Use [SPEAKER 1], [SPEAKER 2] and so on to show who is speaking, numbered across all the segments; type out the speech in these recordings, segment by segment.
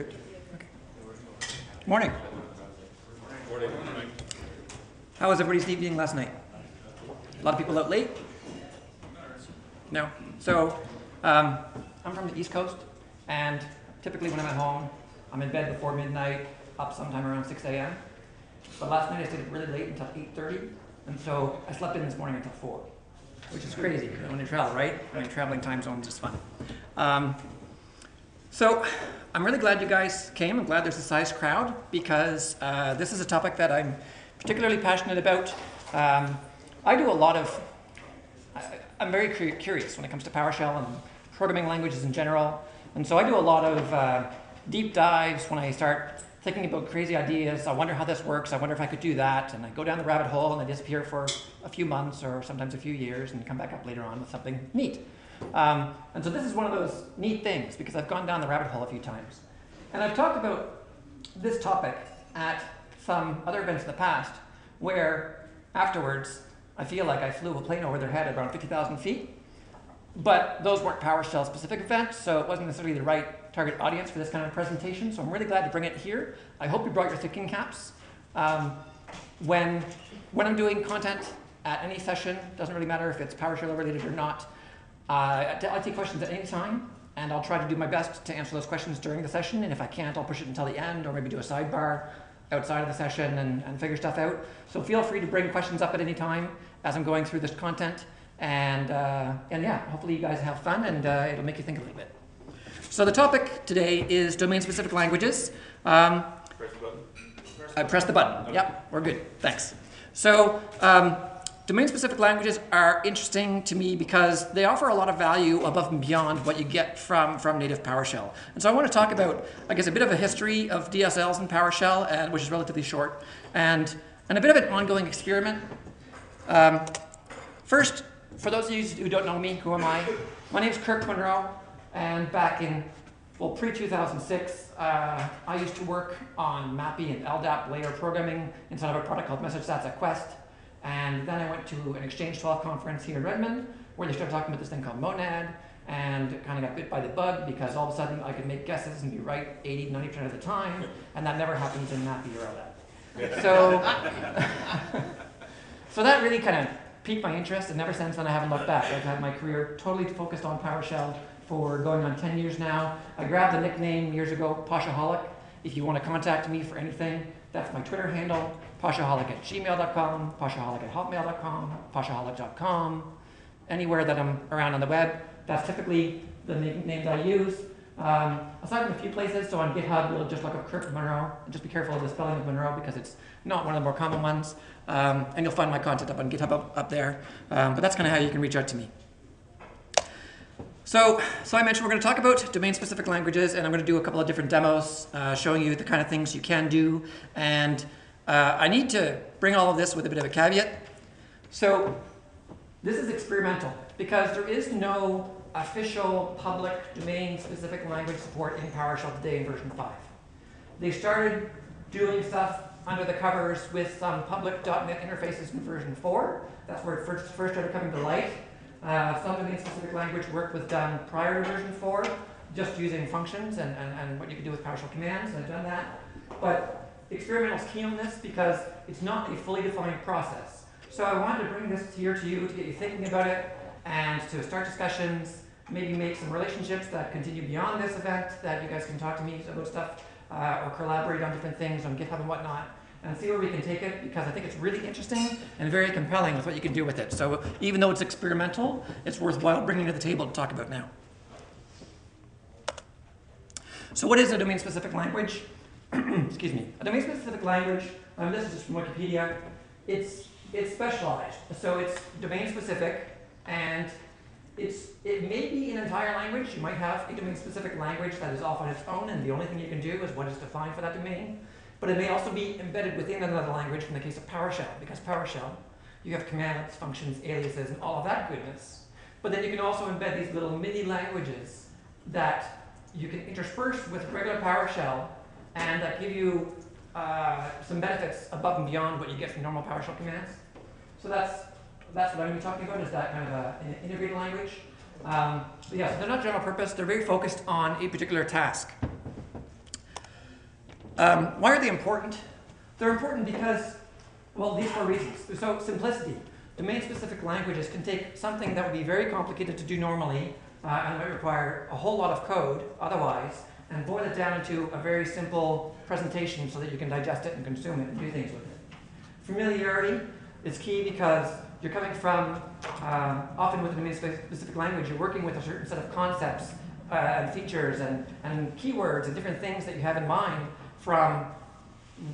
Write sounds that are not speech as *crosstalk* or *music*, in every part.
[SPEAKER 1] Good. Okay. Morning. How was everybody's evening last night? A lot of people out late? No. So, um, I'm from the East Coast, and typically when I'm at home, I'm in bed before midnight, up sometime around 6 a.m. But last night I stayed really late until 8:30, and so I slept in this morning until 4, which is crazy when you travel, right? I mean, traveling time zones is fun. Um, so, I'm really glad you guys came. I'm glad there's a size crowd because uh, this is a topic that I'm particularly passionate about. Um, I do a lot of, I, I'm very cu- curious when it comes to PowerShell and programming languages in general. And so I do a lot of uh, deep dives when I start thinking about crazy ideas. I wonder how this works. I wonder if I could do that. And I go down the rabbit hole and I disappear for a few months or sometimes a few years and come back up later on with something neat. Um, and so this is one of those neat things because I've gone down the rabbit hole a few times. And I've talked about this topic at some other events in the past where afterwards I feel like I flew a plane over their head at around 50,000 feet. But those weren't PowerShell specific events, so it wasn't necessarily the right target audience for this kind of presentation. So I'm really glad to bring it here. I hope you brought your thinking caps. Um, when, when I'm doing content at any session, doesn't really matter if it's PowerShell related or not, uh, I take questions at any time, and I'll try to do my best to answer those questions during the session. And if I can't, I'll push it until the end, or maybe do a sidebar outside of the session and, and figure stuff out. So feel free to bring questions up at any time as I'm going through this content. And, uh, and yeah, hopefully you guys have fun and uh, it'll make you think a little bit. So the topic today is domain-specific languages. Um,
[SPEAKER 2] Press the button.
[SPEAKER 1] I press the button. Yep, we're good. Thanks. So, um, domain-specific languages are interesting to me because they offer a lot of value above and beyond what you get from, from native PowerShell. And so I want to talk about, I guess, a bit of a history of DSLs in PowerShell, and, which is relatively short, and, and a bit of an ongoing experiment. Um, first, for those of you who don't know me, who am I? My name is Kirk Munro, and back in well, pre-2006, uh, I used to work on MAPI and LDAP layer programming inside of a product called MessageStats at Quest. And then I went to an Exchange 12 conference here in Redmond, where they started talking about this thing called Monad, and kind of got bit by the bug because all of a sudden I could make guesses and be right 80, 90% of the time, *laughs* and that never happens in MAPI or LDAP. So, *laughs* so that really kind of piqued my interest, and ever since then I haven't looked back. I've had my career totally focused on PowerShell for going on 10 years now. I grabbed the nickname years ago, Poshoholic. If you want to contact me for anything, that's my Twitter handle, poshoholic at gmail.com, poshoholic at hotmail.com, poshoholic.com, anywhere that I'm around on the web. That's typically the name that I use. Um, aside from a few places, so on GitHub, you'll just look up Kirk Munro. Just be careful of the spelling of Munro because it's not one of the more common ones. Um, and you'll find my content up on GitHub up, up there. Um, but that's kind of how you can reach out to me. So, so I mentioned we're going to talk about domain-specific languages, and I'm going to do a couple of different demos uh, showing you the kind of things you can do. And uh, I need to bring all of this with a bit of a caveat. So this is experimental because there is no official public domain-specific language support in PowerShell today in version 5. They started doing stuff under the covers with some public .NET interfaces in version 4. That's where it first, first started coming to light. Uh, some domain-specific language work was done prior to version 4, just using functions and, and, and what you could do with PowerShell commands, and I've done that. But experimental is key on this because it's not a fully defined process. So I wanted to bring this here to you to get you thinking about it and to start discussions, maybe make some relationships that continue beyond this event that you guys can talk to me about stuff uh, or collaborate on different things on GitHub and whatnot and see where we can take it because I think it's really interesting and very compelling with what you can do with it. So even though it's experimental, it's worthwhile bringing to the table to talk about now. So what is a domain-specific language? *clears throat* Excuse me. A domain-specific language, um, this is just from Wikipedia, it's, it's specialized. So it's domain-specific and it's, it may be an entire language. You might have a domain-specific language that is off on its own and the only thing you can do is what is defined for that domain. But it may also be embedded within another language in the case of PowerShell, because PowerShell, you have commands, functions, aliases, and all of that goodness. But then you can also embed these little mini languages that you can intersperse with regular PowerShell and that give you uh, some benefits above and beyond what you get from normal PowerShell commands. So that's, that's what I'm going to be talking about, is that kind of an integrated language. Um, yeah, so they're not general purpose, they're very focused on a particular task. Um, why are they important? They're important because, well, these four reasons. So simplicity. Domain-specific languages can take something that would be very complicated to do normally uh, and might require a whole lot of code otherwise, and boil it down into a very simple presentation so that you can digest it and consume it and do things with it. Familiarity is key because you're coming from, um, often with a domain-specific language, you're working with a certain set of concepts uh, and features and, and keywords and different things that you have in mind from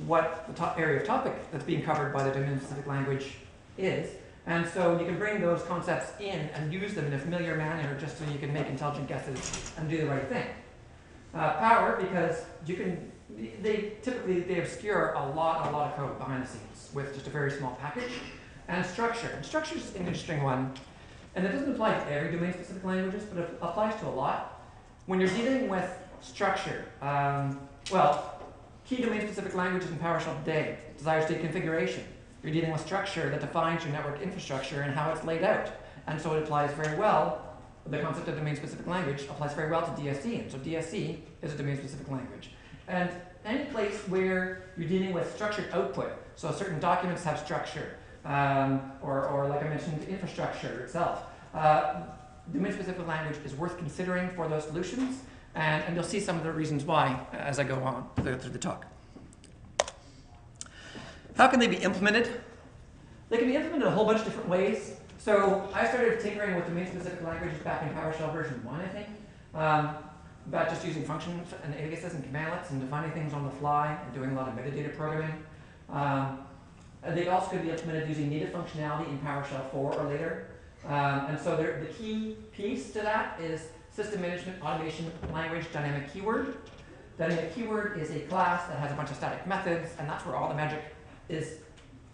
[SPEAKER 1] what the top area of topic that's being covered by the domain-specific language is. And so you can bring those concepts in and use them in a familiar manner just so you can make intelligent guesses and do the right thing. Uh, power, because you can, they typically, they obscure a lot, a lot of code behind the scenes with just a very small package. And structure. And structure is an interesting one. And it doesn't apply to every domain-specific languages, but it applies to a lot. When you're dealing with structure, um, well, Key domain-specific languages in PowerShell today, desired state configuration. You're dealing with structure that defines your network infrastructure and how it's laid out. And so it applies very well, the concept of domain-specific language applies very well to DSC. And so DSC is a domain-specific language. And any place where you're dealing with structured output, so certain documents have structure, um, or, or like I mentioned, infrastructure itself, uh, domain-specific language is worth considering for those solutions. And, and you'll see some of the reasons why as I go on through the talk. How can they be implemented? They can be implemented a whole bunch of different ways. So I started tinkering with domain-specific languages back in PowerShell version 1, I think, um, about just using functions and aliases and commandlets and defining things on the fly and doing a lot of metadata programming. Um, they also could be implemented using native functionality in PowerShell 4 or later. Um, and so the key piece to that is System Management Automation Language Dynamic Keyword. Dynamic keyword is a class that has a bunch of static methods, and that's where all the magic is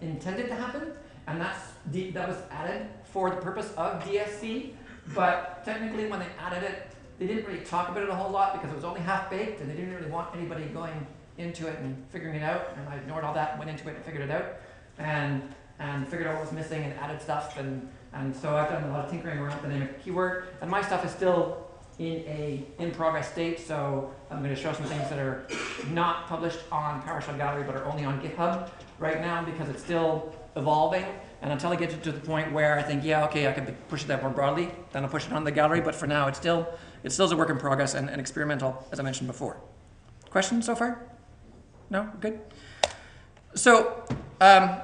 [SPEAKER 1] intended to happen. And that's that was added for the purpose of DSC. But technically, when they added it, they didn't really talk about it a whole lot because it was only half baked, and they didn't really want anybody going into it and figuring it out. And I ignored all that, went into it and figured it out, and and figured out what was missing and added stuff. And and so I've done a lot of tinkering around the name dynamic keyword, and my stuff is still in a in progress state. So I'm going to show some things that are not published on PowerShell Gallery but are only on GitHub right now because it's still evolving. And until I get to the point where I think, yeah, okay, I can push it out more broadly, then I'll push it on the gallery. But for now, it's still it still is a work in progress and, and experimental, as I mentioned before. Questions so far? No, good. So. Um,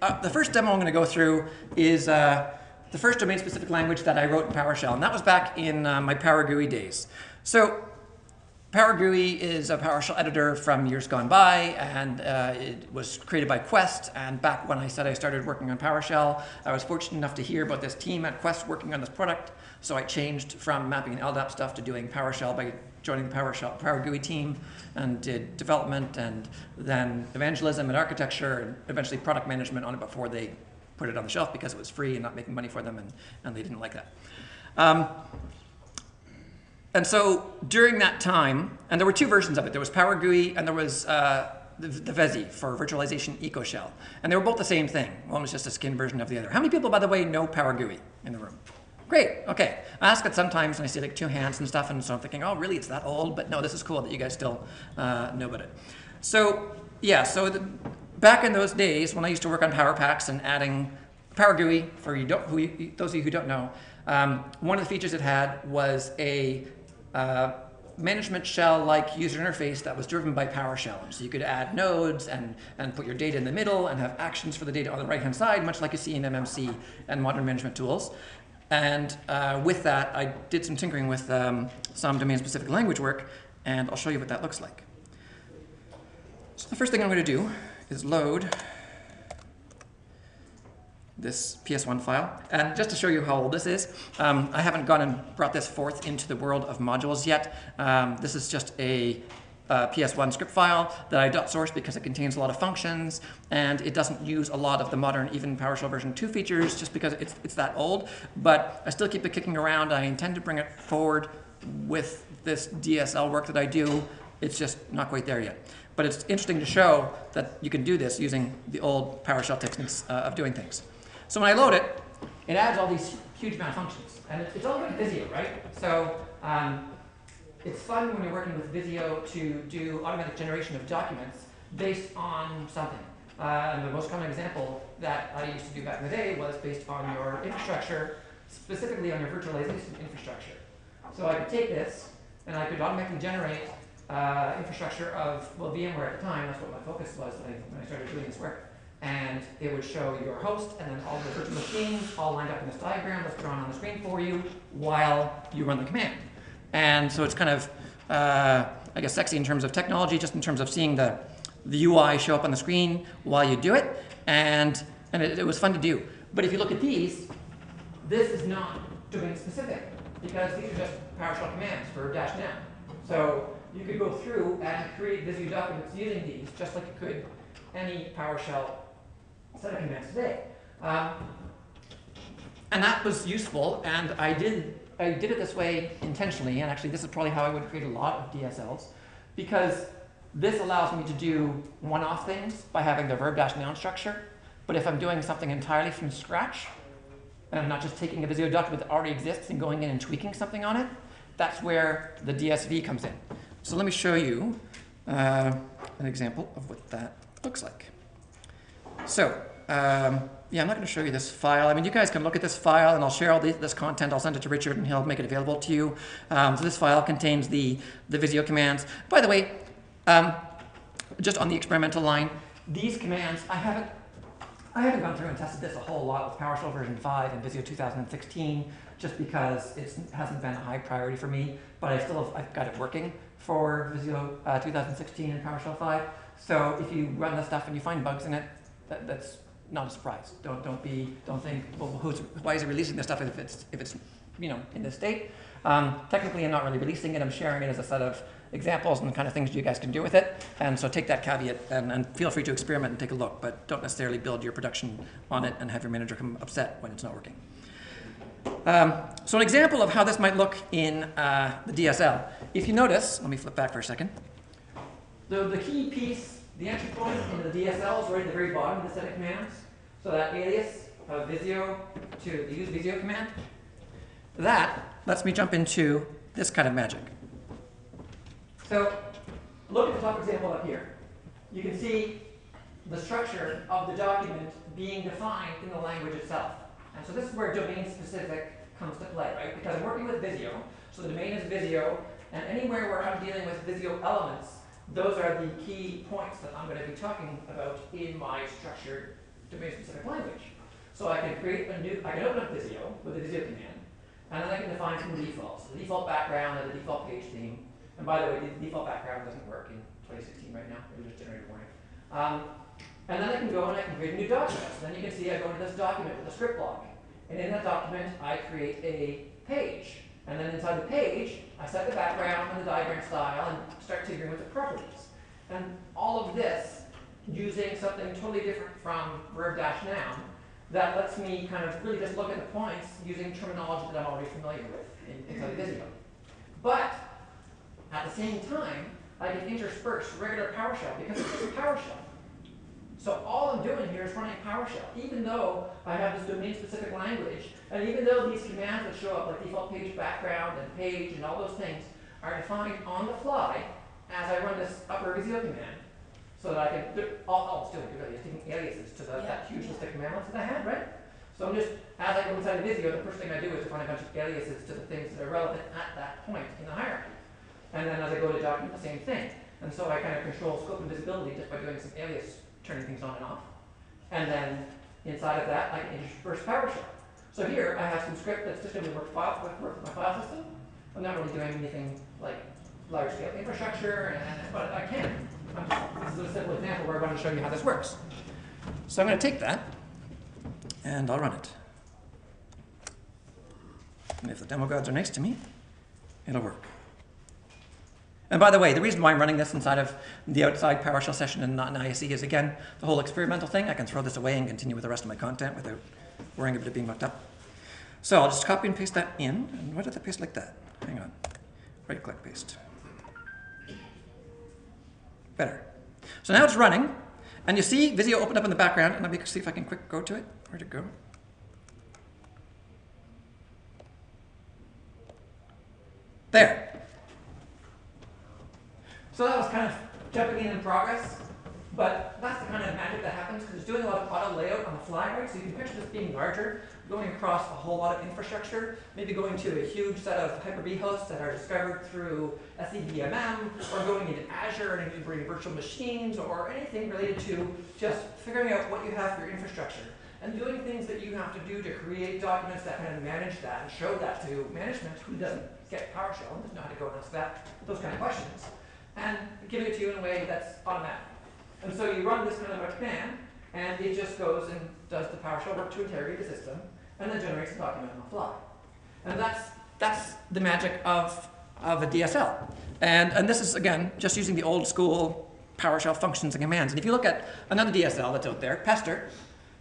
[SPEAKER 1] uh, the first demo I'm going to go through is uh, the first domain-specific language that I wrote in PowerShell, and that was back in uh, my PowerGUI days. So PowerGUI is a PowerShell editor from years gone by, and uh, it was created by Quest. And back when I said I started working on PowerShell, I was fortunate enough to hear about this team at Quest working on this product. So I changed from MAPI and LDAP stuff to doing PowerShell by joining the PowerShell PowerGUI team and did development and then evangelism and architecture and eventually product management on it before they put it on the shelf because it was free and not making money for them, and, and they didn't like that. Um, and so during that time, and there were two versions of it. There was Power GUI and there was uh, the, the VESI for Virtualization EcoShell. And they were both the same thing. One was just a skin version of the other. How many people, by the way, know Power GUI in the room? Great, okay. I ask it sometimes and I see like two hands and stuff, and so I'm thinking, oh, really, it's that old? But no, this is cool that you guys still uh, know about it. So, yeah, so the, back in those days when I used to work on Power Packs and adding Power GUI, for you don't, who, those of you who don't know, um, one of the features it had was a management shell-like user interface that was driven by PowerShell. So you could add nodes and, and put your data in the middle and have actions for the data on the right-hand side, much like you see in MMC and modern management tools. And uh, with that, I did some tinkering with um, some domain-specific language work, and I'll show you what that looks like. So the first thing I'm going to do is load this PS1 file. And just to show you how old this is, um, I haven't gone and brought this forth into the world of modules yet. Um, this is just a uh, PS1 script file that I dot source because it contains a lot of functions and it doesn't use a lot of the modern even PowerShell version 2 features just because it's, it's that old. But I still keep it kicking around. I intend to bring it forward with this DSL work that I do. It's just not quite there yet. But it's interesting to show that you can do this using the old PowerShell techniques uh, of doing things. So when I load it, it adds all these huge amount of functions. And it's all about Visio, right? So um, it's fun when you're working with Visio to do automatic generation of documents based on something. Uh, and the most common example that I used to do back in the day was based on your infrastructure, specifically on your virtualization infrastructure. So I could take this and I could automatically generate uh, infrastructure of, well, VMware at the time, that's what my focus was when I, when I started doing this work. And it would show your host and then all the virtual machines all lined up in this diagram that's drawn on the screen for you while you run the command. And so it's kind of, uh, I guess, sexy in terms of technology, just in terms of seeing the, the UI show up on the screen while you do it. And, and it, it was fun to do. But if you look at these, this is not domain specific because these are just PowerShell commands for dash now. So you could go through and create Visio documents using these just like you could any PowerShell set of commands today. Um, and that was useful, and I did, I did it this way intentionally, and actually this is probably how I would create a lot of DSLs, because this allows me to do one-off things by having the verb-noun structure, but if I'm doing something entirely from scratch, and I'm not just taking a Visio document that already exists and going in and tweaking something on it, that's where the DSL comes in. So let me show you uh, an example of what that looks like. So, um, yeah, I'm not going to show you this file. I mean, you guys can look at this file, and I'll share all this content. I'll send it to Richard, and he'll make it available to you. Um, so this file contains the, the Visio commands. By the way, um, just on the experimental line, these commands, I haven't, I haven't gone through and tested this a whole lot with PowerShell version 5 and Visio 2016, just because it hasn't been a high priority for me, but I still have, I've got it working for Visio uh, 2016 and PowerShell 5. So if you run the stuff and you find bugs in it, that, that's not a surprise. Don't don't be don't think well who's why is it releasing this stuff if it's if it's you know in this state. Um, technically, I'm not really releasing it. I'm sharing it as a set of examples and the kind of things you guys can do with it. And so take that caveat and, and feel free to experiment and take a look, but don't necessarily build your production on it and have your manager come upset when it's not working. Um, so an example of how this might look in uh, the DSL. If you notice, let me flip back for a second. The, the key piece, the entry point into the DSL is right at the very bottom of the set of commands. So that alias of Visio to the use Visio command. That lets me jump into this kind of magic. So look at the top example up here. You can see the structure of the document being defined in the language itself. And so this is where domain specific comes to play, right? Because I'm working with Visio, so the domain is Visio, and anywhere where I'm dealing with Visio elements, those are the key points that I'm going to be talking about in my structured domain-specific language. So I can create a new, I can open up Visio with the Visio command, and then I can define some defaults, the default background and the default page theme. And by the way, the default background doesn't work in 2016 right now, it just generated warning. Um, and then I can go and I can create a new document. So then you can see I go into this document with a script block. And in that document, I create a page. And then inside the page, I set the background and the diagram style and start tinkering with the properties. And all of this using something totally different from verb-noun that lets me kind of really just look at the points using terminology that I'm already familiar with in, inside Visio. But at the same time, I can intersperse regular PowerShell because it's just PowerShell. So all I'm doing here is running PowerShell, even though I have this domain-specific language, and even though these commands that show up, like default page background and page and all those things, are defined on the fly as I run this upper Visio command, so that I can, all, all it's doing really is taking aliases to the, that huge list of commandlets that I had, right? So I'm just, as I go inside the Visio, the first thing I do is define a bunch of aliases to the things that are relevant at that point in the hierarchy. And then as I go to document, the same thing. And so I kind of control scope and visibility just by doing some alias turning things on and off. And then inside of that, I can intersperse PowerShell. So here, I have some script that's just going to work, with my file system. I'm not really doing anything like large scale infrastructure, and, but I can. Just, this is a simple example where I want to show you how this works. So I'm going to take that, and I'll run it. And if the demo gods are next to me, it'll work. And by the way, the reason why I'm running this inside of the outside PowerShell session and not in ISE is, again, the whole experimental thing. I can throw this away and continue with the rest of my content without worrying about it being mucked up. So I'll just copy and paste that in. And why did I paste like that? Hang on. Right click paste. Better. So now it's running. And you see Visio opened up in the background. And let me see if I can quick go to it. Where'd it go? There. So that was kind of jumping in in progress. But that's the kind of magic that happens because it's doing a lot of auto layout on the fly, right? So you can picture this being larger, going across a whole lot of infrastructure, maybe going to a huge set of Hyper-V hosts that are discovered through SCVMM, or going into Azure and integrating virtual machines, or anything related to just figuring out what you have for your infrastructure. And doing things that you have to do to create documents that kind of manage that and show that to management who doesn't get PowerShell and doesn't know how to go and ask that, those kind of questions. And giving it to you in a way that's automatic. And so you run this kind of a command, and it just goes and does the PowerShell work to interrogate the system, and then generates a document on the fly. And that's, that's the magic of, of a DSL. And, and this is, again, just using the old school PowerShell functions and commands. And if you look at another DSL that's out there, Pester,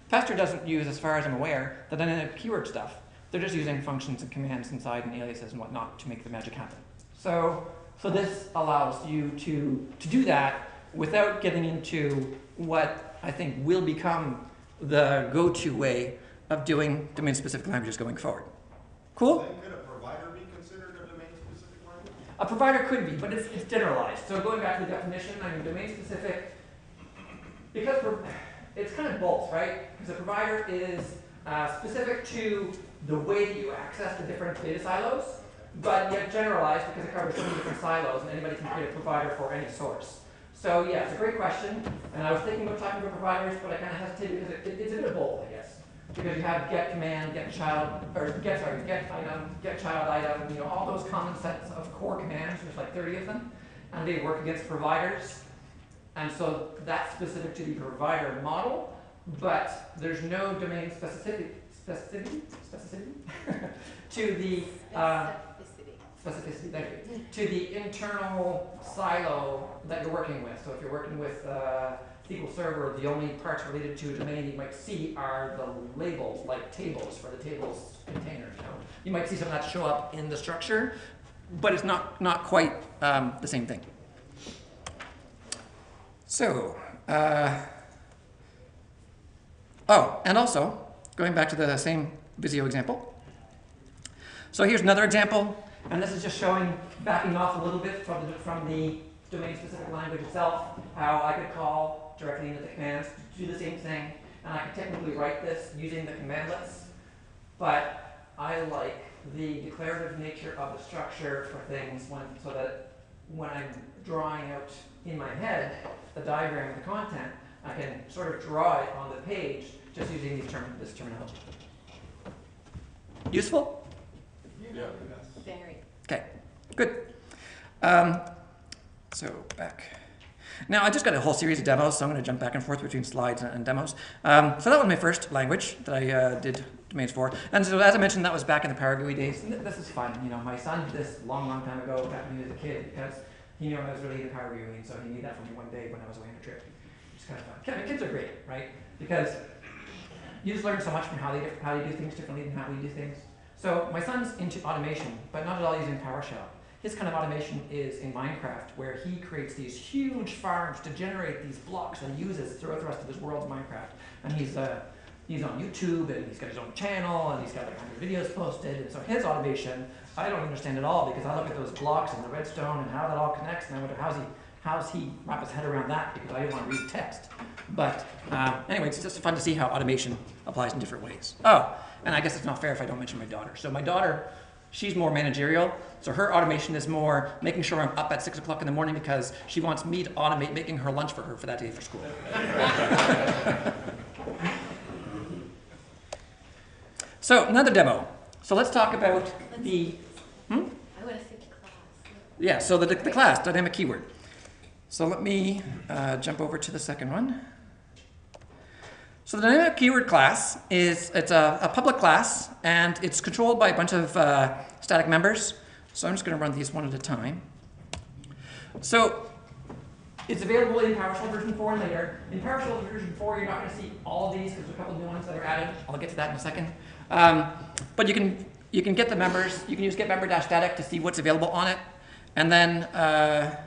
[SPEAKER 1] Pester doesn't use, as far as I'm aware, the dynamic keyword stuff. They're just using functions and commands inside and aliases and whatnot to make the magic happen. So, so this allows you to, to do that without getting into what I think will become the go-to way of doing domain-specific languages going forward. Cool?
[SPEAKER 2] Could a provider be considered a domain-specific language?
[SPEAKER 1] A provider could be, but it's, it's generalized. So going back to the definition, I mean, domain-specific, because it's kind of both, right? Because a provider is uh, specific to the way that you access the different data silos, but yet generalized because it covers so many different silos, and anybody can create a provider for any source. So yeah, it's a great question, and I was thinking about talking about providers, but I kind of hesitated because it, it, it's a bit of both, I guess. Because you have get command, get child, or get sorry, get item, get child item, you know, all those common sets of core commands. There's like 30 of them, and they work against providers, and so that's specific to the provider model. But there's no domain specificity, specificity, *laughs* specificity to the uh, specificity, you, to the internal silo that you're working with. So if you're working with uh, SQL Server, the only parts related to a domain you might see are the labels, like tables for the tables containers. You, know? you might see some of that show up in the structure, but it's not, not quite um, the same thing. So, uh, oh, and also, going back to the same Visio example. So here's another example. And this is just showing, backing off a little bit from the, from the domain-specific language itself, how I could call directly into the commands to do the same thing. And I could technically write this using the commandlets, but I like the declarative nature of the structure for things when, so that when I'm drawing out in my head the diagram of the content, I can sort of draw it on the page just using term, this terminology. Useful?
[SPEAKER 2] Yeah.
[SPEAKER 1] Good. Um, so back. Now I just got a whole series of demos, so I'm going to jump back and forth between slides and, and demos. Um, so that was my first language that I uh, did domains for, and so as I mentioned, that was back in the GUI days. And th- this is fun, you know. My son did this long, long time ago, when he was a kid, because he knew I was really into GUI, and so he made that for me one day when I was away on a trip. It's kind of fun. Kids are great, right? Because you just learn so much from how they how they do things differently than how we do things. So my son's into automation, but not at all using PowerShell. His kind of automation is in Minecraft, where he creates these huge farms to generate these blocks that he uses throughout the rest of his world's Minecraft. And he's uh, he's on YouTube, and he's got his own channel, and he's got like 100 videos posted. And so his automation, I don't understand at all because I look at those blocks and the redstone and how that all connects, and I wonder how's he how's he wrap his head around that because I don't want to read text. But um, anyway, it's just fun to see how automation applies in different ways. Oh, and I guess it's not fair if I don't mention my daughter. So my daughter, she's more managerial. So her automation is more making sure I'm up at six o'clock in the morning because she wants me to automate making her lunch for her for that day for school. so another demo. So let's talk about the
[SPEAKER 3] I would have said class.
[SPEAKER 1] yeah. So the, the class dynamic keyword. So let me uh, jump over to the second one. So the dynamic keyword class is it's a, a public class and it's controlled by a bunch of uh, static members. So I'm just going to run these one at a time. So it's available in PowerShell version 4 and later. In PowerShell version 4, you're not going to see all of these because there's a couple new ones that are added. I'll get to that in a second. Um, but you can you can get the members. You can use get member static to see what's available on it, and then uh,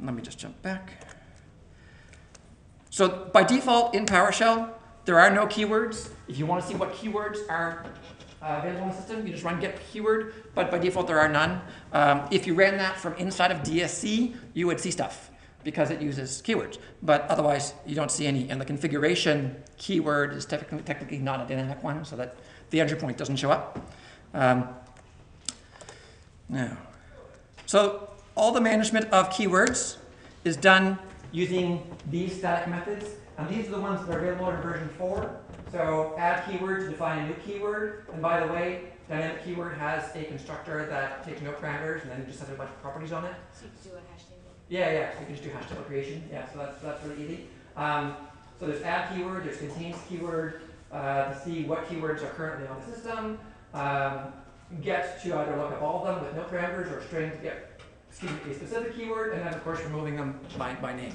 [SPEAKER 1] let me just jump back. So by default in PowerShell, there are no keywords. If you want to see what keywords are uh, available in the system. You just run get keyword, but by default there are none. Um, if you ran that from inside of DSC, you would see stuff because it uses keywords. But otherwise, you don't see any. And the configuration keyword is technically, technically not a dynamic one, so that the entry point doesn't show up. Um, so all the management of keywords is done using these static methods. And these are the ones that are available in version 4. So add keyword to define a new keyword. And by the way, dynamic keyword has a constructor that takes no parameters and then just has a bunch of properties on it.
[SPEAKER 3] So you can do a hash table.
[SPEAKER 1] Yeah, yeah, so you can just do hash table creation. Yeah, so that's, that's really easy. Um, so there's add keyword, there's contains keyword, uh, to see what keywords are currently on the system. Um, get to either look up all of them with no parameters or string to get a specific keyword, and then of course removing them by, by name.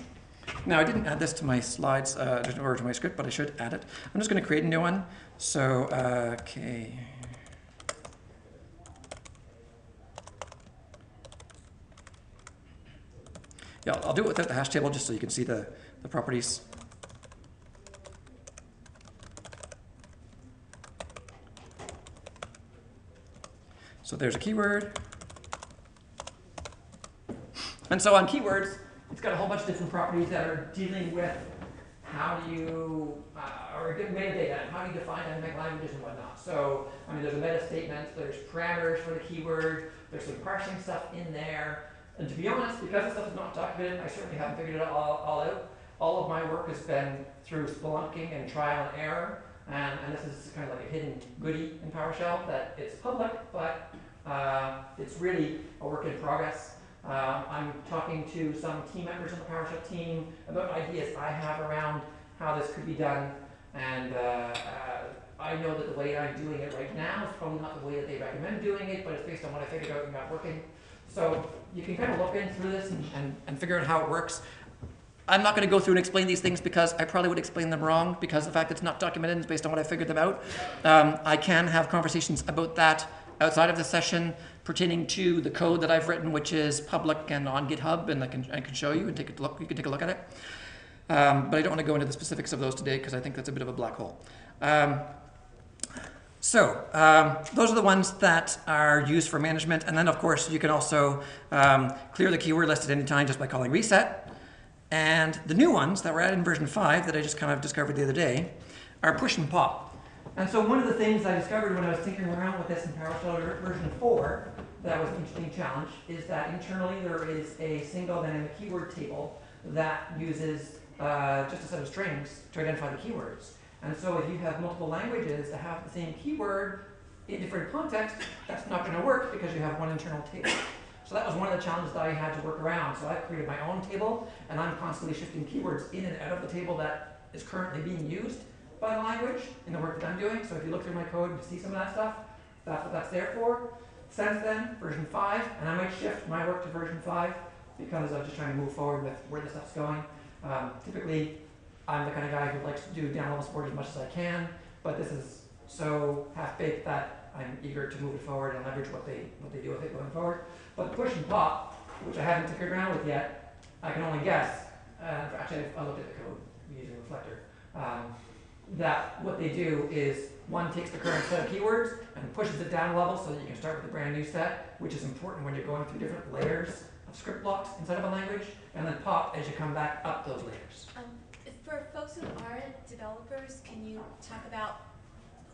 [SPEAKER 1] Now I didn't add this to my slides, uh, or to my script, but I should add it. I'm just going to create a new one. So, uh, okay. Yeah, I'll- do it without the hash table just so you can see the, the properties. So there's a keyword. And so on keywords, it's got a whole bunch of different properties that are dealing with how do you, uh, or metadata, how do you define dynamic languages and whatnot. So, I mean, there's a meta statement, there's parameters for the keyword, there's some parsing stuff in there. And to be honest, because this stuff is not documented, I certainly haven't figured it all, all out. All of my work has been through spelunking and trial and error. And, and this is kind of like a hidden goodie in PowerShell that it's public, but uh, it's really a work in progress. Um, I'm talking to some team members on the PowerShell team about ideas I have around how this could be done. And uh, uh, I know that the way I'm doing it right now is probably not the way that they recommend doing it, but it's based on what I figured out and got working. So you can kind of look in through this and, and, and figure out how it works. I'm not going to go through and explain these things because I probably would explain them wrong because the fact it's not documented is based on what I figured them out. Um, I can have conversations about that outside of the session pertaining to the code that I've written, which is public and on GitHub, and I can, I can show you and take a look. You can take a look at it. Um, but I don't want to go into the specifics of those today because I think that's a bit of a black hole. Um, so um, those are the ones that are used for management, and then of course you can also um, clear the keyword list at any time just by calling reset. And the new ones that were added in version 5 that I just kind of discovered the other day are push and pop. And so one of the things I discovered when I was tinkering around with this in PowerShell version 4 that was an interesting challenge is that internally there is a single dynamic keyword table that uses uh, just a set of strings to identify the keywords. And so if you have multiple languages that have the same keyword in different contexts, that's not going to work because you have one internal table. So that was one of the challenges that I had to work around. So I created my own table, and I'm constantly shifting keywords in and out of the table that is currently being used by the language in the work that I'm doing. So if you look through my code and see some of that stuff, that's what that's there for. Since then, version 5, and I might shift my work to version 5 because I'm just trying to move forward with where the stuff's going. Um, typically, I'm the kind of guy who likes to do down level support as much as I can, but this is so half-baked that I'm eager to move it forward and leverage what they, what they do with it going forward. But push and pop, which I haven't tinkered around with yet, I can only guess, uh, actually I looked at the code using Reflector, um, that what they do is one takes the current set of keywords and pushes it down a level so that you can start with a brand new set, which is important when you're going through different layers of script blocks inside of a language, and then pop as you come back up those layers.
[SPEAKER 3] Um, for folks who aren't developers, can you talk about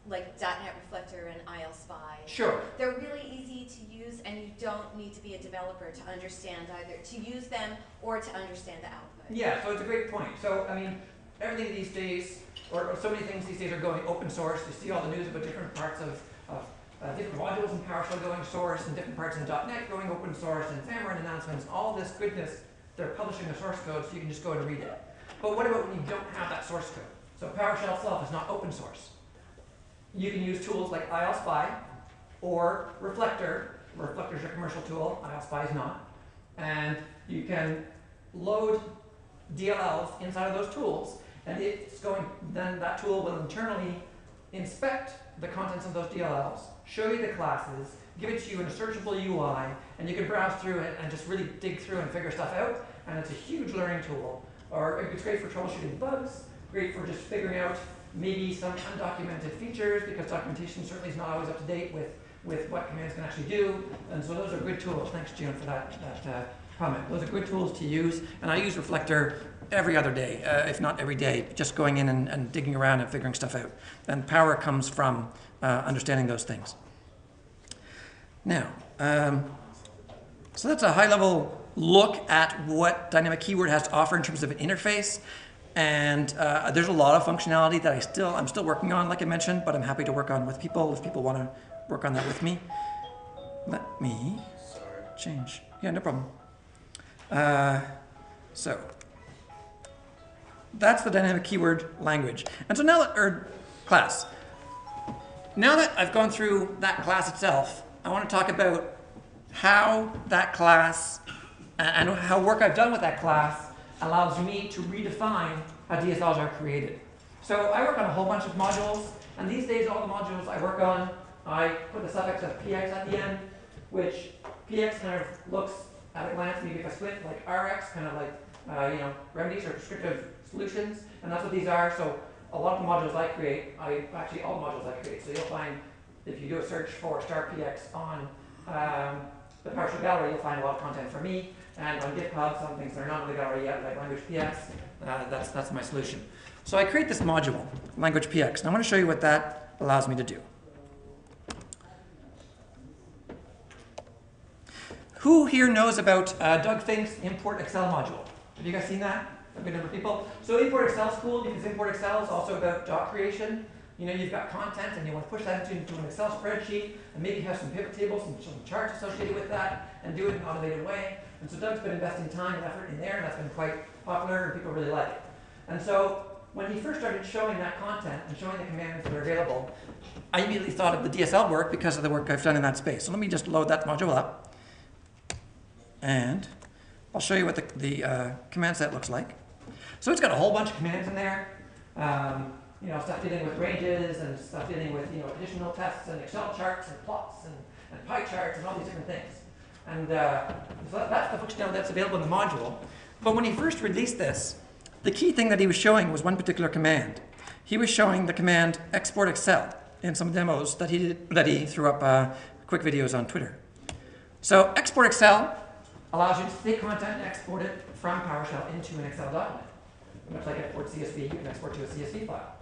[SPEAKER 3] like .NET Reflector and ILSpy?
[SPEAKER 1] Sure.
[SPEAKER 3] They're really easy to use and you don't need to be a developer to understand either, to use them or to understand the output.
[SPEAKER 1] Yeah, so it's a great point. So, I mean, everything these days, or, or so many things these days are going open source. You see all the news about different parts of, of uh, different modules in PowerShell going source, and different parts in .NET going open source, and Xamarin announcements, all this goodness. They're publishing the source code so you can just go and read it. But what about when you don't have that source code? So PowerShell itself is not open source. You can use tools like ILSpy or Reflector. Reflector is a commercial tool, ILSpy is not. And you can load DLLs inside of those tools, and it's going, then that tool will internally inspect the contents of those DLLs, show you the classes, give it to you in a searchable UI, and you can browse through it and just really dig through and figure stuff out. And it's a huge learning tool. Or it's great for troubleshooting bugs, great for just figuring out maybe some undocumented features because documentation certainly is not always up to date with, with what commands can actually do. And so those are good tools. Thanks, June, for that, that uh, comment. Those are good tools to use. And I use Reflector every other day, uh, if not every day, just going in and, and digging around and figuring stuff out. And power comes from uh, understanding those things. Now, um, so that's a high level look at what Dynamic Keyword has to offer in terms of an interface. And uh, there's a lot of functionality that I still, I'm still working on, like I mentioned, but I'm happy to work on with people if people want to work on that with me. Let me change. Yeah, no problem. Uh, so that's the dynamic keyword language. And so now that, or class. Now that I've gone through that class itself, I want to talk about how that class and how work I've done with that class allows me to redefine how DSLs are created. So I work on a whole bunch of modules, and these days all the modules I work on, I put the suffix of px at the end, which px kind of looks at a glance, maybe if I split, like rx, kind of like, uh, you know, remedies or prescriptive solutions, and that's what these are. So a lot of the modules I create, I actually all the modules I create. So you'll find if you do a search for star px on um, the PowerShell gallery, you'll find a lot of content from me. And on GitHub, some things that are not in the gallery yet, like language px, uh, that's, that's my solution. So I create this module, language px, and I want to show you what that allows me to do. Who here knows about uh, Doug Finke's import Excel module? Have you guys seen that? A good number of people. So import Excel is cool because import Excel is also about doc creation. You know, you've got content and you want to push that into, an Excel spreadsheet and maybe have some pivot tables and some charts associated with that and do it in an automated way. And so Doug's been investing time and effort in there and that's been quite popular and people really like it. And so when he first started showing that content and showing the commands that are available, I immediately thought of the DSL work because of the work I've done in that space. So let me just load that module up. And I'll show you what the, the uh, command set looks like. So it's got a whole bunch of commands in there. Um, you know, stuff dealing with ranges and stuff dealing with, you know, additional tests and Excel charts and plots and, and pie charts and all these different things. And uh, so that's the functionality that's available in the module. But when he first released this, the key thing that he was showing was one particular command. He was showing the command export Excel in some demos that he did, that he threw up uh, quick videos on Twitter. So export Excel allows you to take content and export it from PowerShell into an Excel document. Much like export CSV, you can export to a CSV file.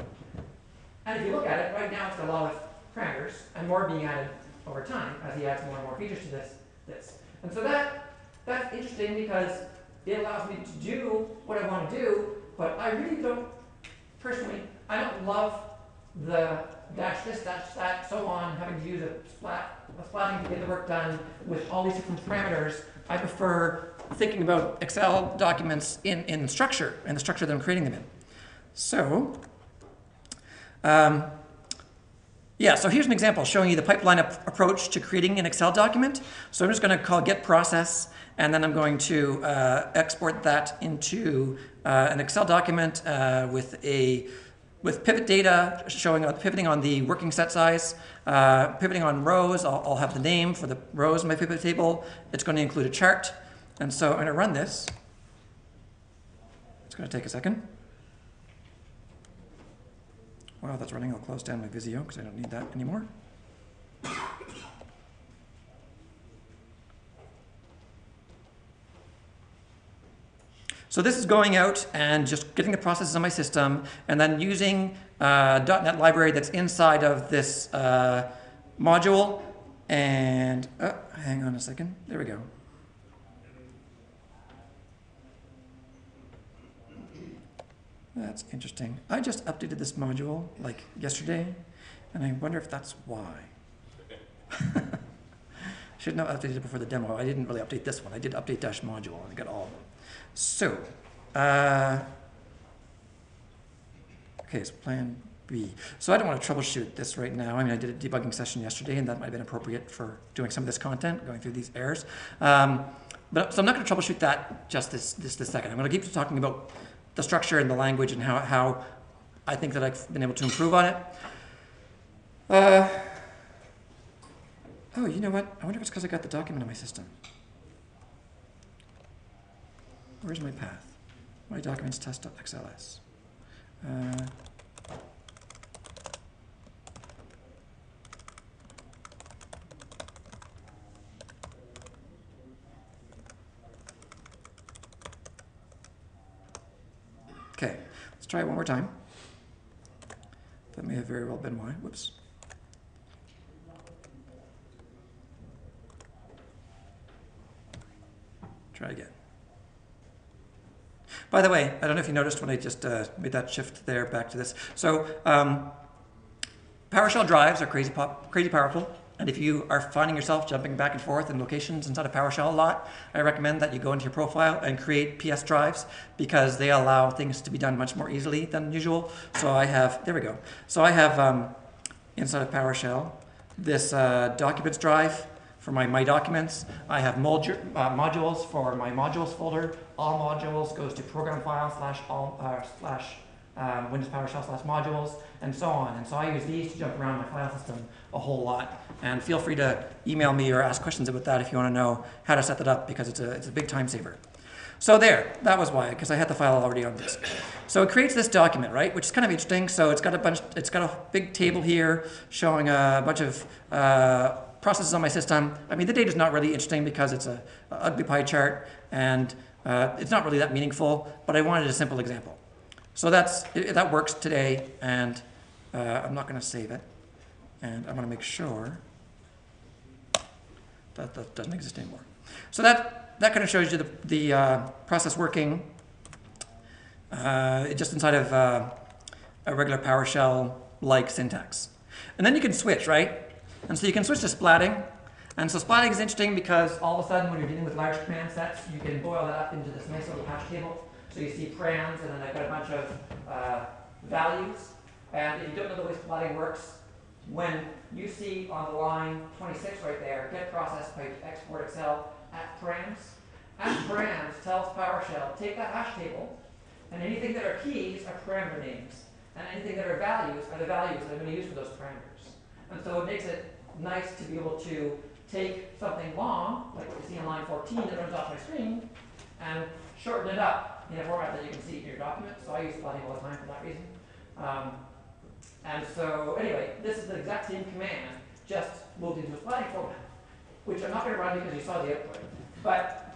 [SPEAKER 1] And if you look at it, right now it's got a lot of parameters and more being added over time as he adds more and more features to this. this. And so that that's interesting because it allows me to do what I want to do, but I really don't, personally, I don't love the dash this, dash that, so on, having to use a splat, a splatting to get the work done with all these different parameters. I prefer thinking about Excel documents in, in structure, and the structure that I'm creating them in. So, um, yeah, so here's an example showing you the pipeline ap approach to creating an Excel document. So I'm just going to call get process, and then I'm going to uh, export that into uh, an Excel document uh, with a with pivot data showing up pivoting on the working set size, uh, pivoting on rows. I'll, I'll have the name for the rows in my pivot table. It's going to include a chart, and so I'm going to run this. It's going to take a second. While that's running, I'll close down my Visio because I don't need that anymore. So this is going out and just getting the processes on my system and then using uh, .NET library that's inside of this uh, module. And, oh, hang on a second. There we go. That's interesting. I just updated this module like yesterday, and I wonder if that's why. *laughs* Should not have updated it before the demo. I didn't really update this one. I did update dash module, and I got all of them. So, uh, okay, so plan B. So I don't want to troubleshoot this right now. I mean, I did a debugging session yesterday, and that might have been appropriate for doing some of this content, going through these errors. Um, but so I'm not going to troubleshoot that just this this, this second. I'm going to keep talking about the structure and the language and how, how I think that I've been able to improve on it. Uh, oh, you know what? I wonder if it's because I got the document in my system. Where's my path? My documents test.xls. Uh, Okay, let's try it one more time. That may have very well been why. Whoops. Try again. By the way, I don't know if you noticed when I just uh, made that shift there back to this. So um, PowerShell drives are crazy, pop, crazy powerful. And if you are finding yourself jumping back and forth in locations inside of PowerShell a lot, I recommend that you go into your profile and create PS drives because they allow things to be done much more easily than usual. So I have, there we go. So I have um, inside of PowerShell this uh, documents drive for my My Documents. I have modu- uh, modules for my modules folder. All modules goes to program file slash all uh, slash um, Windows PowerShell slash modules and so on. And so I use these to jump around my file system a whole lot. And feel free to email me or ask questions about that if you want to know how to set that up because it's a, it's a big time saver. So there, that was why, because I had the file already on disk. So it creates this document, right, which is kind of interesting. So it's got a bunch, it's got a big table here showing a bunch of uh, processes on my system. I mean, the data is not really interesting because it's a, a ugly pie chart and uh, it's not really that meaningful. But I wanted a simple example. So that's that works today, and uh, I'm not going to save it, and I'm going to make sure that that doesn't exist anymore. So that that kind of shows you the the uh, process working uh, just inside of uh, a regular PowerShell like syntax, and then you can switch right, and so you can switch to splatting. And so splatting is interesting because all of a sudden when you're dealing with large command sets, you can boil that up into this nice little hash table. So you see params, and then I've got a bunch of uh, values. And if you don't know the way splatting works, when you see on the line 26 right there, get processed by export Excel at params, at params tells PowerShell, take that hash table, and anything that are keys are parameter names, and anything that are values are the values that I'm going to use for those parameters. And so it makes it nice to be able to take something long, like what you see on line 14 that runs off my screen, and shorten it up in a format that you can see in your document. So I use splatting all the time for that reason. Um, and so anyway, this is the exact same command, just moved into a splatting format, which I'm not going to run because you saw the output. But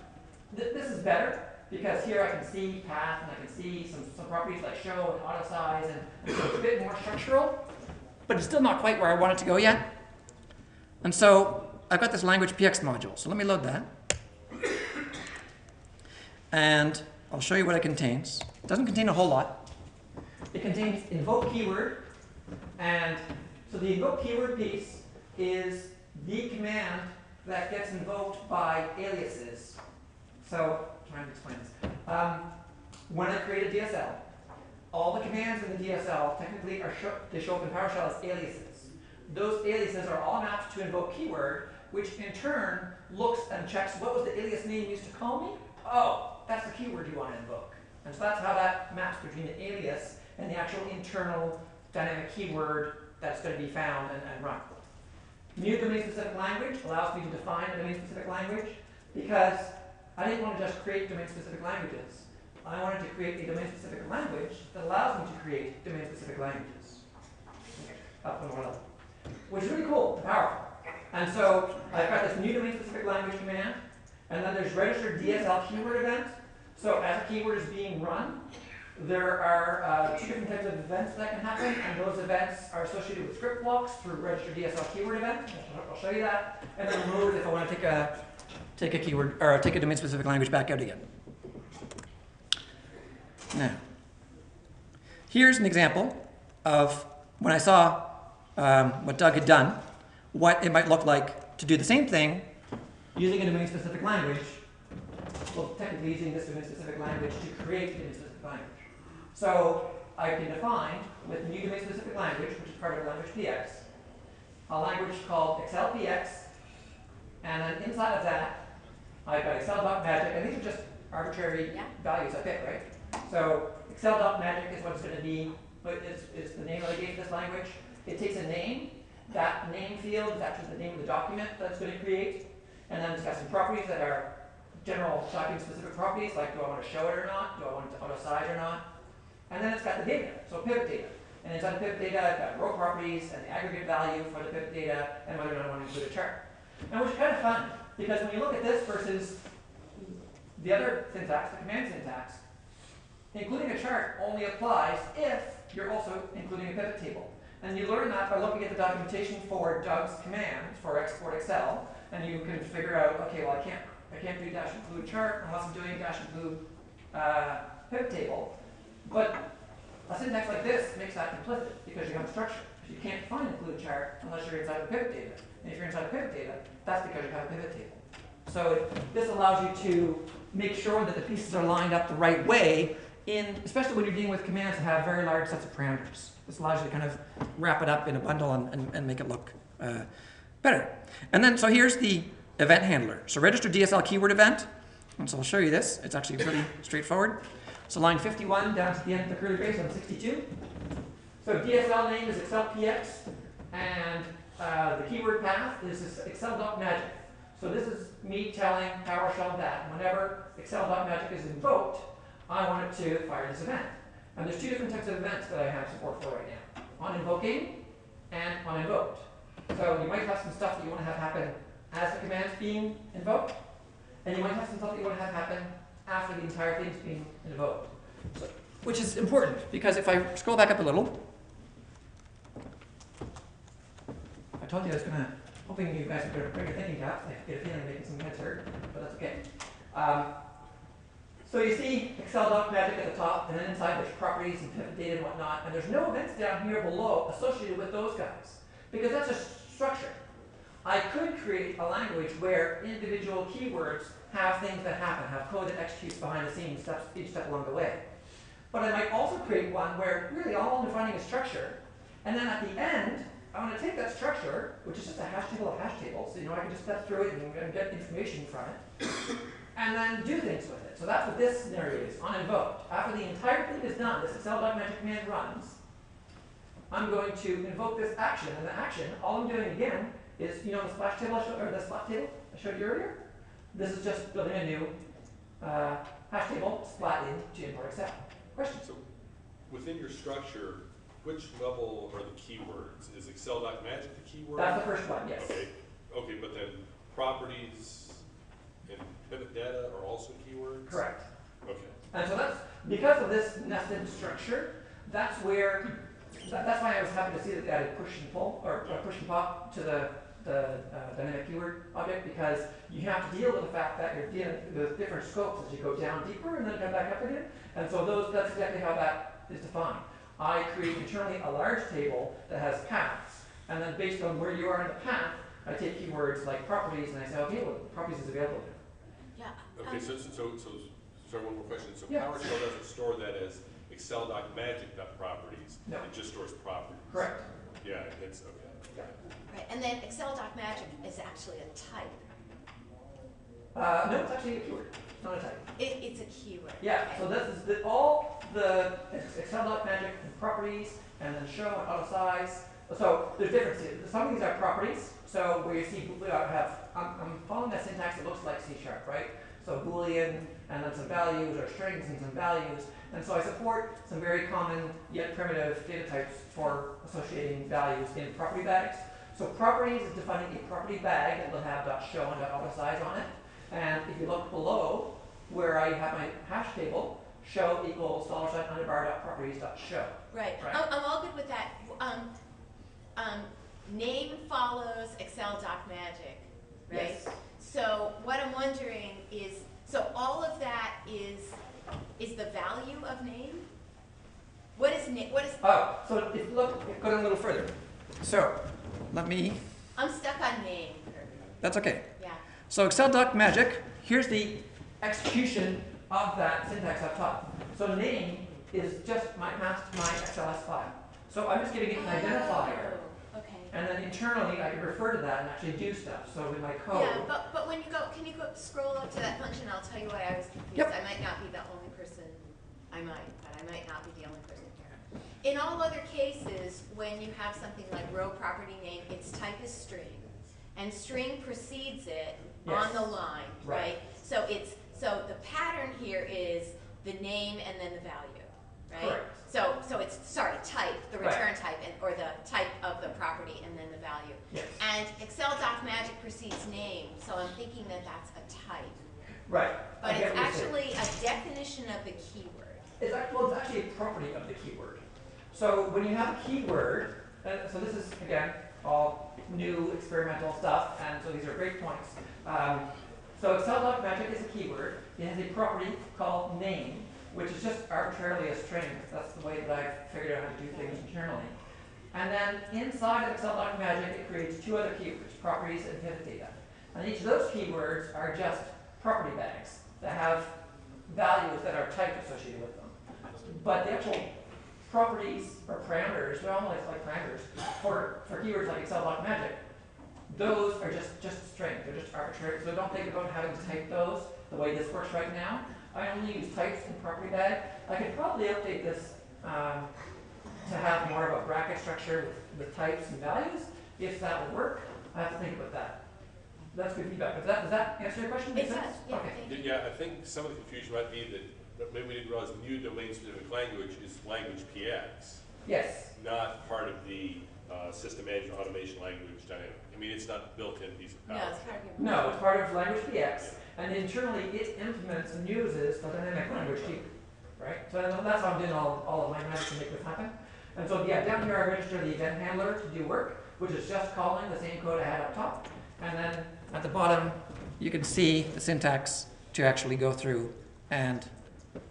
[SPEAKER 1] th this is better because here I can see path and I can see some, some properties like show and auto size, and, and so it's a bit more structural, but it's still not quite where I want it to go yet. And so I've got this language PX module. So let me load that. And I'll show you what it contains. It doesn't contain a whole lot. It contains invoke keyword. And so the invoke keyword piece is the command that gets invoked by aliases. So, trying to explain this. Um, when I create a DSL, all the commands in the DSL technically are show, they show up in PowerShell as aliases. Those aliases are all mapped to invoke keyword, which in turn looks and checks what was the alias name used to call me? Oh, that's the keyword you want to invoke. And so that's how that maps between the alias and the actual internal dynamic keyword that's going to be found and, and run. New domain-specific language allows me to define a domain-specific language because I didn't want to just create domain-specific languages. I wanted to create a domain-specific language that allows me to create domain-specific languages. Up one level. Which is really cool and powerful. And so I've got this new domain-specific language command, and then there's registered DSL keyword event. So as a keyword is being run, there are uh, two different types of events that can happen, and those events are associated with script blocks through registered DSL keyword event. I'll show you that, and then remove if I want to take a take a keyword or take a domain-specific language back out again. Now, here's an example of when I saw um, what Doug had done, what it might look like to do the same thing using a domain-specific language. Well, technically using this domain-specific language to create a domain-specific language. So I can define with a new domain-specific language, which is part of language PX, a language called ExcelPX, and then inside of that, I've got Excel.magic, and these are just arbitrary
[SPEAKER 3] Yeah.
[SPEAKER 1] values I pick, right? So Excel.magic is what it's going to be, but is, is the name that I gave this language. It takes a name. That name field is actually the name of the document that it's going to create. And then it's got some properties that are general document specific properties, like do I want to show it or not? Do I want it to auto size or not? And then it's got the data, so pivot data. And inside the pivot data, I've got row properties and the aggregate value for the pivot data and whether or not I want to include a chart. And which is kind of fun, because when you look at this versus the other syntax, the command syntax, including a chart only applies if you're also including a pivot table. And you learn that by looking at the documentation for Doug's command for export Excel, and you can figure out, okay, well, I can't, I can't do dash include chart unless I'm doing dash include uh, pivot table. But a syntax like this makes that implicit because you have a structure. You can't find include chart unless you're inside of pivot data. And if you're inside of pivot data, that's because you have a pivot table. So this allows you to make sure that the pieces are lined up the right way in, especially when you're dealing with commands that have very large sets of parameters. This allows you to kind of wrap it up in a bundle and, and, and make it look uh, better. And then, so here's the event handler. So register DSL keyword event. And so I'll show you this. It's actually pretty straightforward. So line 51 down to the end of the curly brace on 62. So DSL name is ExcelPX, and uh, the keyword path is Excel.magic. So this is me telling PowerShell that whenever Excel.magic is invoked, I want it to fire this event. And there's two different types of events that I have support for right now. On invoking and on invoked. So you might have some stuff that you want to have happen as the command's being invoked, and you might have some stuff that you want to have happen after the entire thing's being invoked. So, which is important, because if I scroll back up a little, I told you I was gonna, hoping you guys would bring your thinking caps, I get a feeling I'm making some heads hurt, but that's okay. Um, so you see Excel doc magic at the top, and then inside there's properties and pivot data and whatnot, and there's no events down here below associated with those guys, because that's a structure. I could create a language where individual keywords have things that happen, have code that executes behind the scenes steps, each step along the way. But I might also create one where really all I'm defining is structure, and then at the end, I'm going to take that structure, which is just a hash table of hash tables, so you know I can just step through it and, get information from it, and then do things with it. So that's what this scenario is, on invoked. After the entire thing is done, this Excel.magic command runs, I'm going to invoke this action, and the action, all I'm doing again is, you know, the splash table I showed, or the splat table I showed you earlier? This is just building a new uh, hash table, splat in to import Excel. Questions?
[SPEAKER 4] So, within your structure, which level are the keywords? Is Excel.magic the keyword?
[SPEAKER 1] That's the first one, yes.
[SPEAKER 4] Okay, okay, but then properties and pivot data are also keywords?
[SPEAKER 1] Correct.
[SPEAKER 4] Okay,
[SPEAKER 1] And so that's, because of this nested structure, that's where, that, that's why I was happy to see that they added push and pull, or uh, push and pop to the, the uh, dynamic keyword object, because you have to deal with the fact that you're dealing with different scopes as you go down deeper and then come back up again. And so those, that's exactly how that is defined. I create internally a large table that has paths, and then based on where you are in the path, I take keywords like properties and I say, okay, well, properties is available there.
[SPEAKER 3] Yeah.
[SPEAKER 4] okay,
[SPEAKER 3] um,
[SPEAKER 4] so, so, so, so, sorry, one more question. So
[SPEAKER 1] Yeah.
[SPEAKER 4] PowerShell doesn't store that as Excel.magic.properties?
[SPEAKER 1] No.
[SPEAKER 4] It just stores properties?
[SPEAKER 1] Correct.
[SPEAKER 4] Yeah, it's, okay.
[SPEAKER 3] Right, and then Excel Doc Magic is actually a type.
[SPEAKER 1] Uh, no, it's actually a keyword, it's not a type.
[SPEAKER 3] It, it's a keyword.
[SPEAKER 1] Yeah,
[SPEAKER 3] okay.
[SPEAKER 1] so this is the, all the Excel Excel.magic and properties, and then show and auto size. So there's differences. Some of these are properties. So where you see, we have, I'm, I'm following a syntax that looks like C sharp, right? So Boolean, and then some values, or strings and some values. And so I support some very common yet primitive data types for associating values in property bags. So properties is defining a property bag that will have .show and .auto size on it. And if you look below, where I have my hash table, show equals dollar sign underbar dot properties dot show.
[SPEAKER 3] Right,
[SPEAKER 1] Right.
[SPEAKER 3] I'm, I'm all good with that. Um, um, name follows Excel Doc Magic, right?
[SPEAKER 1] Yes.
[SPEAKER 3] So what I'm wondering is, so all of that is, is the value of name? What is na, what is,
[SPEAKER 1] Oh, so if look, go down a little further. So, let me,
[SPEAKER 3] I'm stuck on name,
[SPEAKER 1] that's okay.
[SPEAKER 3] yeah.
[SPEAKER 1] So Excel Doc Magic, here's the execution of that syntax up top. So name is just my past my XLS file. So I'm just giving it an
[SPEAKER 3] oh. identifier.
[SPEAKER 1] And then internally, I can refer to that and actually do stuff. So in my code.
[SPEAKER 3] Yeah, but, but when you go, can you go, scroll up to that function, I'll tell you why I was confused.
[SPEAKER 1] Yep.
[SPEAKER 3] I might not be the only person, I might, but I might not be the only person here. In all other cases, when you have something like row property name, its type is string, and string precedes it on the line,
[SPEAKER 1] Right.
[SPEAKER 3] right? So it's, so the pattern here is the name and then the value, right?
[SPEAKER 1] Correct.
[SPEAKER 3] So, so it's, sorry, type, the
[SPEAKER 1] Right.
[SPEAKER 3] return type, and, or the type of the property and then the value.
[SPEAKER 1] Yes.
[SPEAKER 3] And Excel Doc Magic precedes name, so I'm thinking that that's a type.
[SPEAKER 1] Right. I
[SPEAKER 3] But
[SPEAKER 1] get
[SPEAKER 3] it's
[SPEAKER 1] what you're saying.
[SPEAKER 3] actually a definition of the keyword.
[SPEAKER 1] It's act- well, it's actually a property of the keyword. So when you have a keyword, uh, so this is again all new experimental stuff, and so these are great points. Um, so Excel Doc Magic is a keyword. It has a property called name, which is just arbitrarily a string. That's the way that I've figured out how to do things internally. And then inside of Excel Doc Magic, it creates two other keywords, properties and pivot data. And each of those keywords are just property bags that have values that are type associated with them. But the actual properties or parameters, they're almost like parameters for, for keywords like Excel Block Magic. Those are just, just strings, they're just arbitrary, so don't think about having to type those the way this works right now. I only use types in property bag. I could probably update this, um, to have more of a bracket structure with, with types and values, if that would work. I have to think about that. That's good feedback. Does that, does that answer your question? Make
[SPEAKER 3] It
[SPEAKER 1] sense?
[SPEAKER 3] does, yeah,
[SPEAKER 1] Okay.
[SPEAKER 3] thank you.
[SPEAKER 4] Yeah, I think some of the confusion might be that, that maybe we didn't realize new domain-specific language is language PX,
[SPEAKER 1] Yes.
[SPEAKER 4] not part of the, uh, system management automation language dynamic. I mean, it's not built in piece of
[SPEAKER 3] No, it's part of.
[SPEAKER 1] No, it's part of language PX, and internally it implements and uses the dynamic language keyword, right? So that's how I'm doing all, all of my magic to make this happen. And so, yeah, down here I register the event handler to do work, which is just calling the same code I had up top. And then at the bottom, you can see the syntax to actually go through and,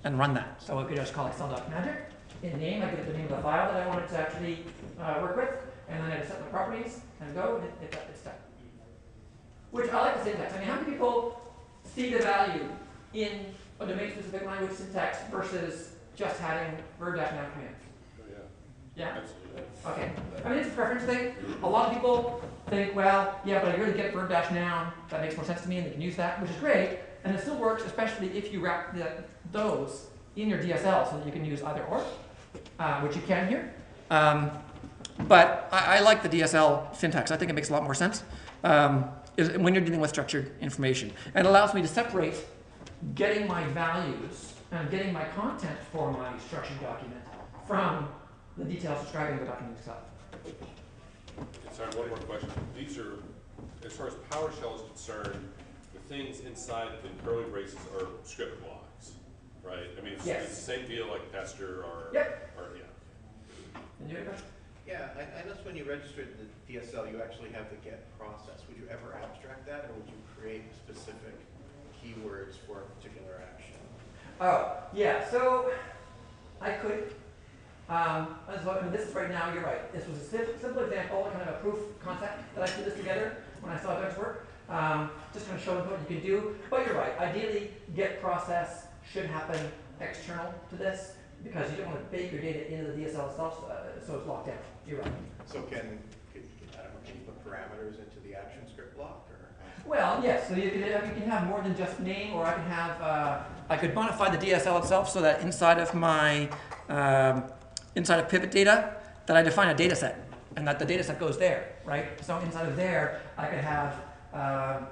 [SPEAKER 1] and run that. So we could just call Excel.magic. In name, I give it the name of the file that I wanted to actually uh, work with, and then I just set the properties and go, and it, it, it's done. Which I like the syntax. I mean, how many people see the value in a domain-specific language syntax versus just having verb dash noun commands?
[SPEAKER 4] Yeah,
[SPEAKER 1] Yeah? Okay. I mean, it's a preference thing. A lot of people think, well, yeah, but I really get verb dash noun. That makes more sense to me, and they can use that, which is great. And it still works, especially if you wrap the, those in your DSL so that you can use either or, uh, which you can here. Um, but I, I like the DSL syntax. I think it makes a lot more sense um, is when you're dealing with structured information. And it allows me to separate getting my values and getting my content for my structured document from the details describing the document itself.
[SPEAKER 4] And Sorry, one more question. These are, as far as PowerShell is concerned, the things inside the curly braces are script blocks, right? I mean, it's,
[SPEAKER 1] Yes.
[SPEAKER 4] it's the same deal like Pester or,
[SPEAKER 1] Yep.
[SPEAKER 4] or, yeah.
[SPEAKER 5] Yeah, I, I noticed when you registered the DSL, you actually have the get process. Would you ever abstract that, or would you create specific keywords for a particular action?
[SPEAKER 1] Oh, yeah, so I could. Um, as well, I mean, this is right now, you're right. This was a sim- simple example, kind of a proof concept that I put this together when I saw Doug's work. Um, just kind of showing what you can do. But you're right. Ideally, get process should happen external to this because you don't want to bake your data into the DSL itself uh, so it's locked down. You're right.
[SPEAKER 5] So can, could, I don't know, can you put parameters into the action script block, or?
[SPEAKER 1] Well, yes, so you can, you can have more than just name, or I can have, uh, I could modify the DSL itself so that inside of my, um, inside of pivot data, that I define a data set, and that the data set goes there, right? So inside of there, I could have, um,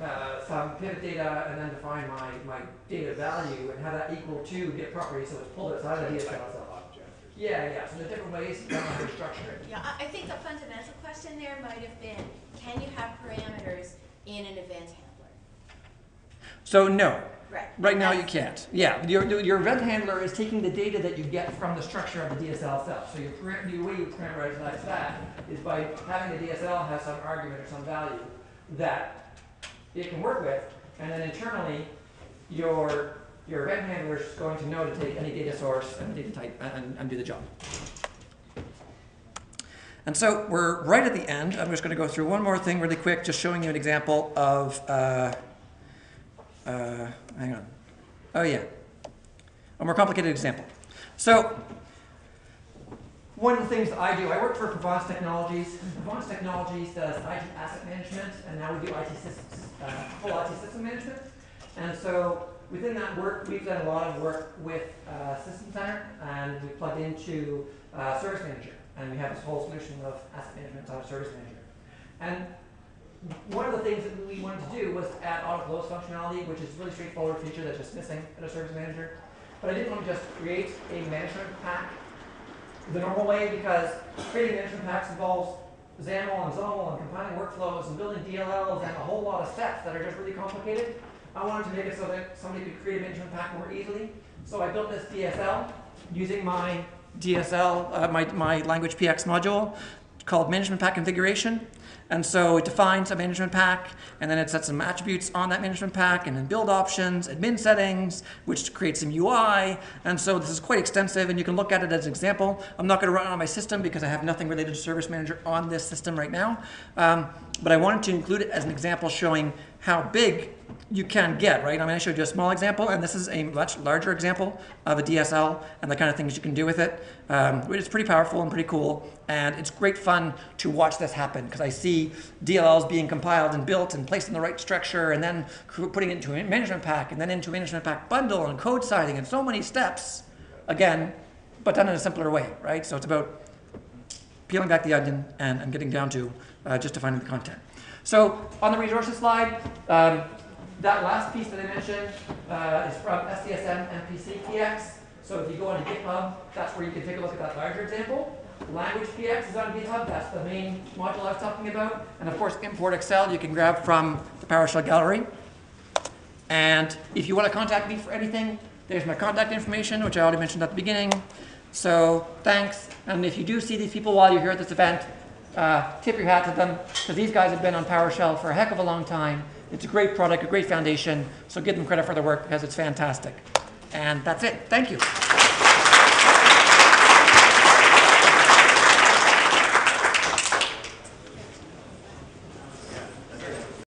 [SPEAKER 1] uh, some pivot data and then define my, my data value and have that equal to get property, so it's pulled outside of the DSL itself.
[SPEAKER 5] Object or something?
[SPEAKER 1] Yeah, yeah, so the different ways to structure it.
[SPEAKER 3] Yeah, I, I think the fundamental question there might have been, can you have parameters in an event handler?
[SPEAKER 1] So no,
[SPEAKER 3] Right.
[SPEAKER 1] Right now, you
[SPEAKER 3] That's-
[SPEAKER 1] can't. Yeah, your, your event handler is taking the data that you get from the structure of the DSL itself. So your, param- the way you parameterize that is by having the DSL have some argument or some value that it can work with, and then internally, your your event handler is going to know to take any data source and data type and, and do the job. And so we're right at the end. I'm just going to go through one more thing really quick, just showing you an example of. Uh, uh, hang on. Oh, yeah. A more complicated example. So, one of the things that I do, I work for Provance Technologies. Provance Technologies does IT asset management, and now we do IT systems, uh, full IT system management. And so, within that work, we've done a lot of work with uh, System Center, and we plugged into uh, Service Manager, and we have this whole solution of asset management of Service Manager. And one of the things that we wanted to do was add auto close functionality, which is a really straightforward feature that's just missing in a service manager. But I didn't want to just create a management pack the normal way because creating management packs involves XAML and XOML and compiling workflows and building DLLs and a whole lot of steps that are just really complicated. I wanted to make it so that somebody could create a management pack more easily So I built this DSL using my DSL, uh, my, my language PX module called management pack configuration. And so it defines a management pack, and then it sets some attributes on that management pack, and then build options, admin settings, which creates some UI. And so this is quite extensive, and you can look at it as an example. I'm not going to run it on my system because I have nothing related to Service Manager on this system right now. Um, but I wanted to include it as an example showing how big you can get, right? I mean, I showed you a small example, and this is a much larger example of a DSL and the kind of things you can do with it. Um, it's pretty powerful and pretty cool, and it's great fun to watch this happen because I see DLLs being compiled and built and placed in the right structure, and then putting it into a management pack, and then into a management pack bundle and code signing, and so many steps, again, but done in a simpler way, right? So it's about peeling back the onion and, and getting down to uh, just defining the content. So on the resources slide, um, that last piece that I mentioned uh, is from SCSM MPC PX. So if you go on GitHub, that's where you can take a look at that larger example. Language PX is on GitHub, that's the main module I was talking about. And of course, import Excel you can grab from the PowerShell gallery. And if you want to contact me for anything, there's my contact information, which I already mentioned at the beginning. So thanks. And if you do see these people while you're here at this event, uh, tip your hat to them because these guys have been on PowerShell for a heck of a long time. It's a great product, a great foundation. So give them credit for their work because it's fantastic. And that's it. Thank you.